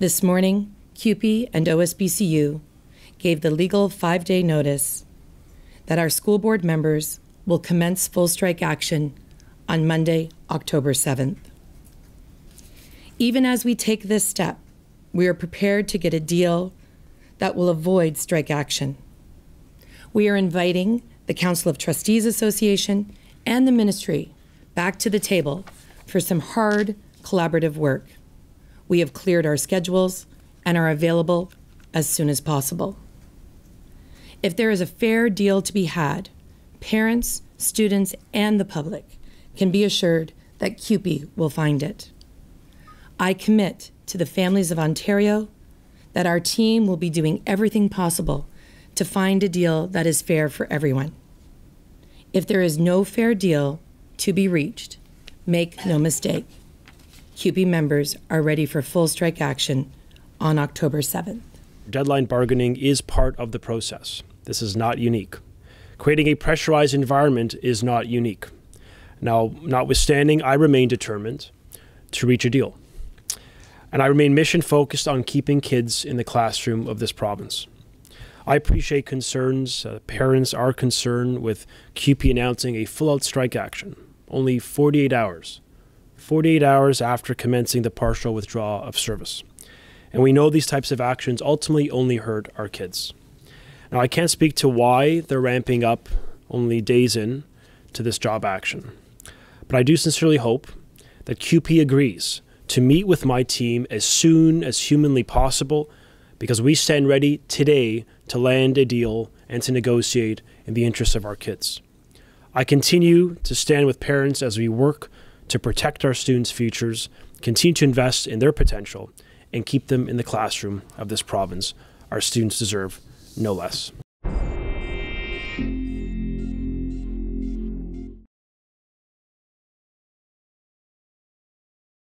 This morning, CUPE and OSBCU gave the legal five day notice that our school board members will commence full strike action on Monday, October 7th. Even as we take this step, we are prepared to get a deal that will avoid strike action. We are inviting the Council of Trustees Association and the ministry back to the table for some hard collaborative work. We have cleared our schedules and are available as soon as possible. If there is a fair deal to be had, parents, students, and the public can be assured that CUPE will find it. I commit to the families of Ontario that our team will be doing everything possible to find a deal that is fair for everyone. If there is no fair deal to be reached, make no mistake. CUPE members are ready for full strike action on October 7th. Deadline bargaining is part of the process. This is not unique. Creating a pressurized environment is not unique. Now, notwithstanding, I remain determined to reach a deal. And I remain mission focused on keeping kids in the classroom of this province. I appreciate concerns. Uh, parents are concerned with CUPE announcing a full out strike action, only 48 hours. 48 hours after commencing the partial withdrawal of service. And we know these types of actions ultimately only hurt our kids. Now, I can't speak to why they're ramping up only days in to this job action, but I do sincerely hope that CUPE agrees to meet with my team as soon as humanly possible because we stand ready today to land a deal and to negotiate in the interests of our kids. I continue to stand with parents as we work to protect our students' futures, continue to invest in their potential, and keep them in the classroom of this province. Our students deserve no less.